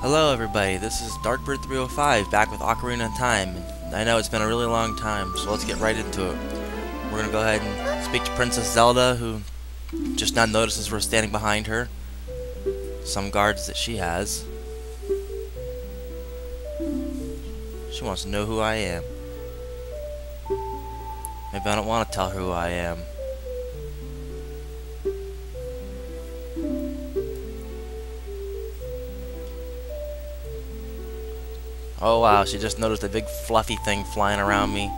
Hello everybody, this is Darkbird305 back with Ocarina of Time. I know it's been a really long time, so let's get right into it. We're gonna go ahead and speak to Princess Zelda, who just now notices we're standing behind her. Some guards that she has. She wants to know who I am. Maybe I don't want to tell her who I am. Oh wow, she just noticed a big fluffy thing flying around me.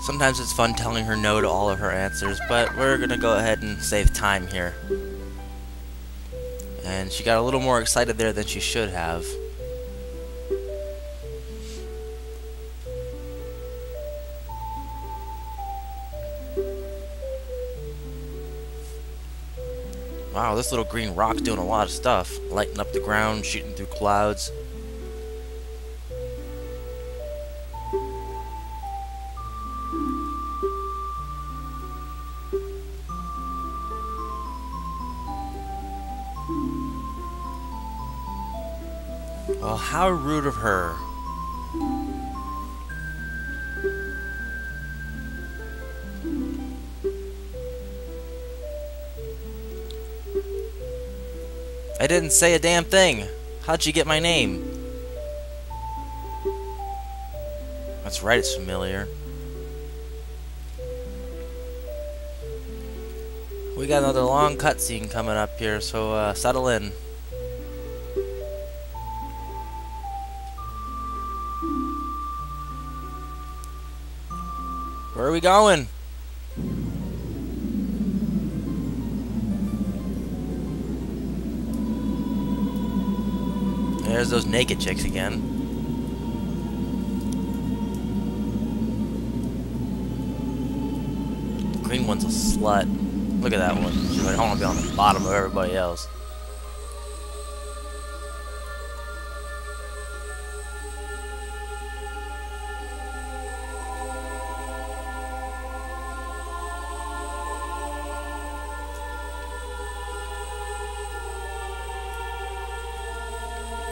Sometimes it's fun telling her no to all of her answers, but we're gonna go ahead and save time here. And she got a little more excited there than she should have. Wow, this little green rock's doing a lot of stuff. Lighting up the ground, shooting through clouds. Well, how rude of her. Didn't say a damn thing. How'd you get my name? That's right, it's familiar. We got another long cutscene coming up here, so uh, settle in. Where are we going? There's those naked chicks again. Green one's a slut. Look at that one. She's like, I want to be on the bottom of everybody else.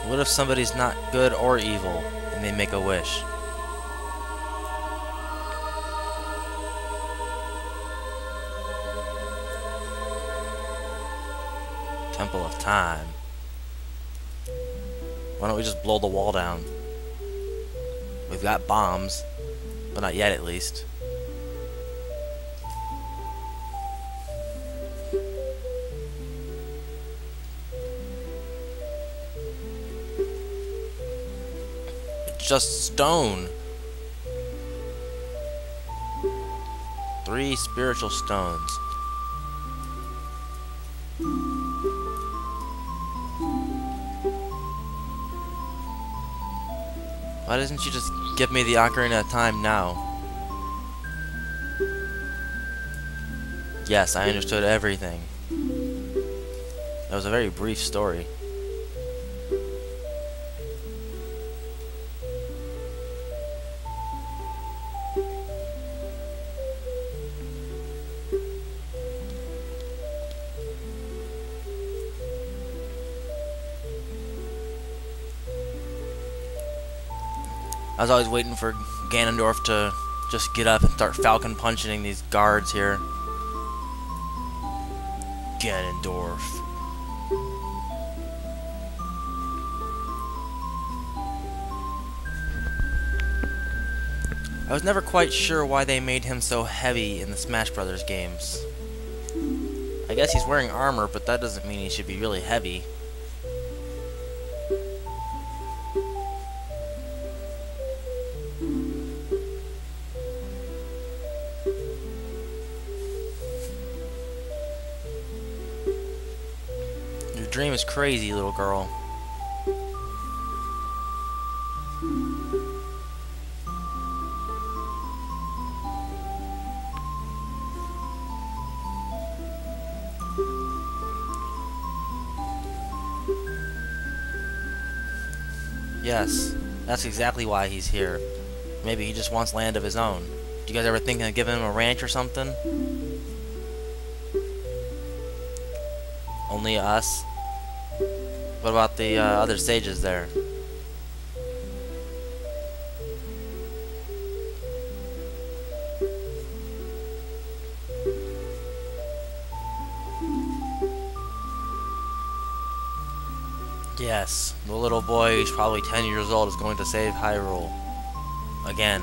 What if somebody's not good or evil and they make a wish? Temple of Time. Why don't we just blow the wall down? We've got bombs, but not yet at least. Just stone. Three spiritual stones. Why doesn't she just give me the Ocarina of Time now? Yes, I understood everything. That was a very brief story. I was always waiting for Ganondorf to just get up and start falcon punching these guards here. Ganondorf. I was never quite sure why they made him so heavy in the Smash Brothers games. I guess he's wearing armor, but that doesn't mean he should be really heavy. Dream is crazy, little girl. Yes, that's exactly why he's here. maybe he just wants land of his own. Do you guys ever think of giving him a ranch or something? Only us? What about the uh, other sages there? Yes, the little boy who's probably 10 years old is going to save Hyrule. Again.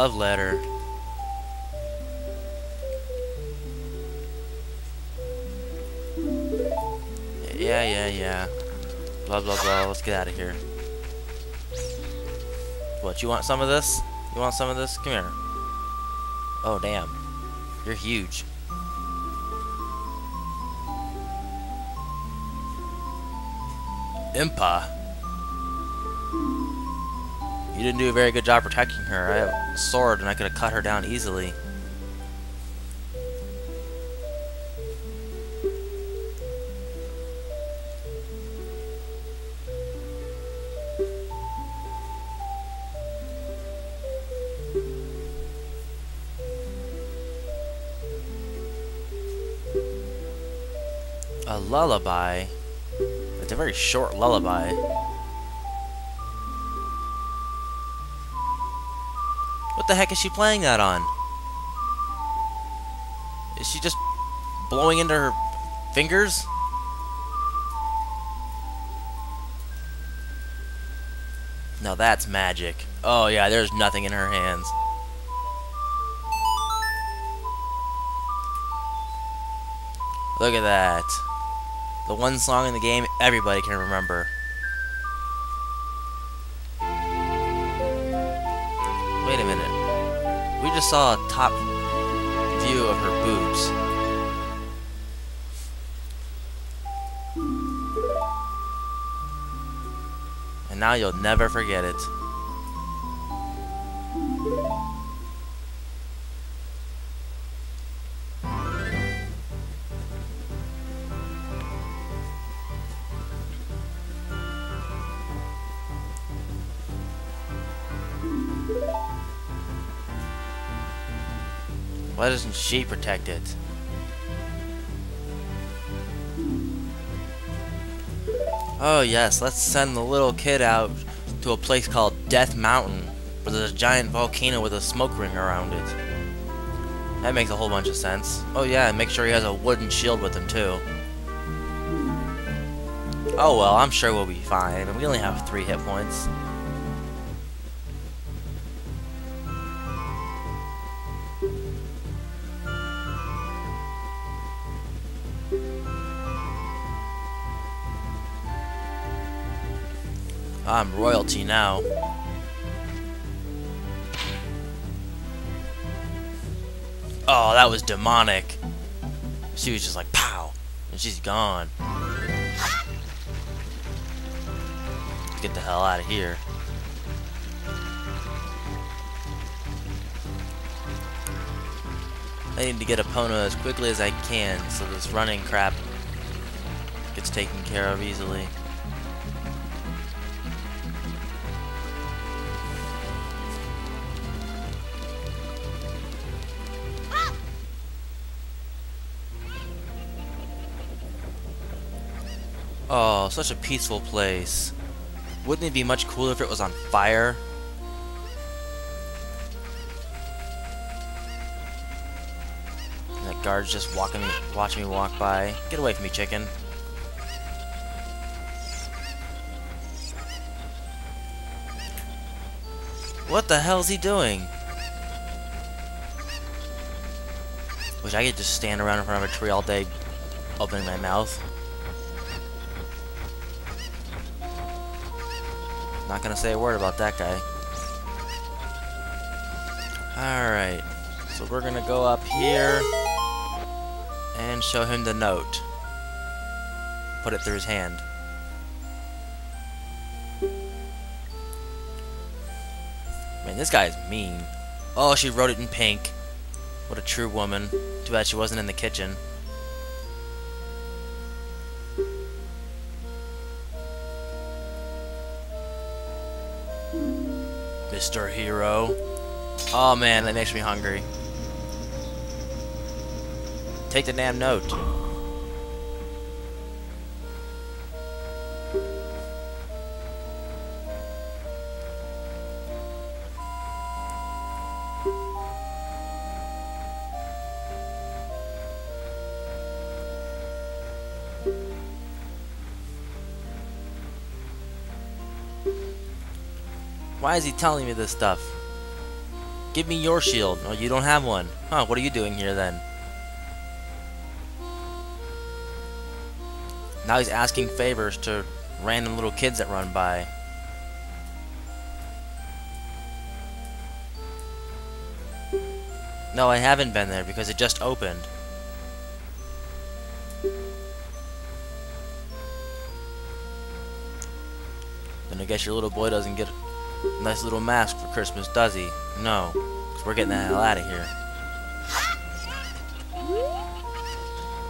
Love letter. Yeah, yeah, yeah. Blah, blah, blah. Let's get out of here. What, you want some of this? You want some of this? Come here. Oh, damn. You're huge. Impa. You didn't do a very good job protecting her. I have a sword and I could have cut her down easily. A lullaby? It's a very short lullaby. The heck is she playing that on? Is she just blowing into her fingers? Now that's magic. Oh yeah, there's nothing in her hands. Look at that. The one song in the game everybody can remember. Saw a top view of her boobs. And now you'll never forget it. Why doesn't she protect it? Oh yes, let's send the little kid out to a place called Death Mountain, where there's a giant volcano with a smoke ring around it. That makes a whole bunch of sense. Oh yeah, and make sure he has a wooden shield with him too. Oh well, I'm sure we'll be fine. We only have three hit points. I'm royalty now. Oh, that was demonic. She was just like, pow, and she's gone. Get the hell out of here. I need to get a Epona as quickly as I can so this running crap gets taken care of easily. Oh, such a peaceful place. Wouldn't it be much cooler if it was on fire? That guard's just walking, watching me walk by. Get away from me, chicken. What the hell is he doing? Wish I could just stand around in front of a tree all day, opening my mouth. Not gonna say a word about that guy. Alright. So we're gonna go up here and show him the note. Put it through his hand. Man, this guy's mean. Oh, she wrote it in pink. What a true woman. Too bad she wasn't in the kitchen. Mr. Hero. Oh man, that makes me hungry. Take the damn note. Why is he telling me this stuff? Give me your shield. Oh, you don't have one. Huh, what are you doing here then? Now he's asking favors to random little kids that run by. No, I haven't been there because it just opened. Then I guess your little boy doesn't get nice little mask for Christmas, does he? No, because we're getting the hell out of here.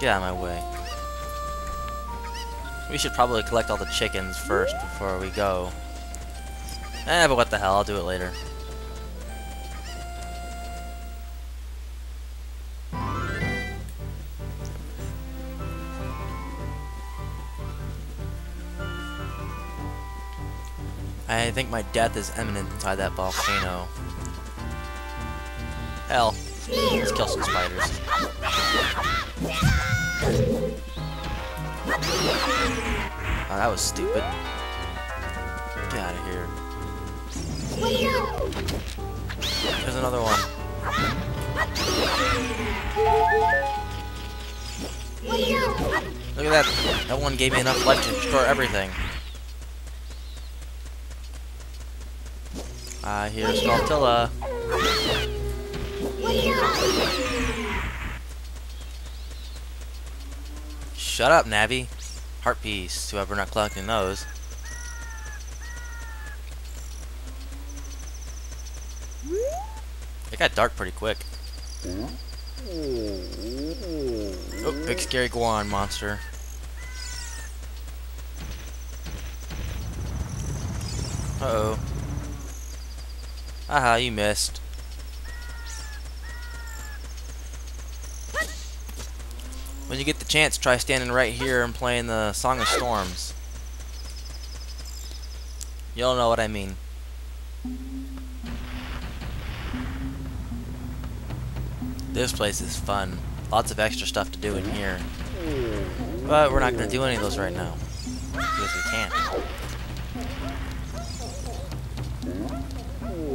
Get out of my way. We should probably collect all the chickens first before we go. Eh, but what the hell, I'll do it later. I think my death is imminent inside that volcano. Hell, let's kill some spiders. Oh, that was stupid. Get out of here. There's another one. Look at that. That one gave me enough life to destroy everything. Uh, I hear Skulltula. Shut up, Navi. Heart piece, whoever not collecting those. It got dark pretty quick. Oh, big scary Goron monster. Uh-oh. Ah, Aha, you missed. When you get the chance, try standing right here and playing the Song of Storms. You'll know what I mean. This place is fun. Lots of extra stuff to do in here. But we're not going to do any of those right now. Because we can't.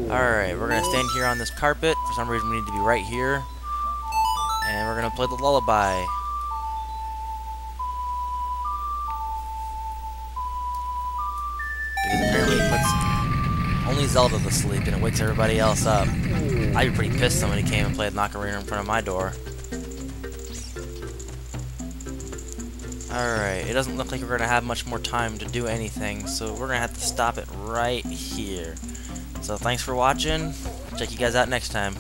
Alright, we're going to stand here on this carpet. For some reason we need to be right here. And we're going to play the lullaby. Because apparently it puts only Zelda to sleep and it wakes everybody else up. I'd be pretty pissed somebody came and played Knock Ocarina in front of my door. Alright, it doesn't look like we're going to have much more time to do anything, so we're going to have to stop it right here. So thanks for watching. Check you guys out next time.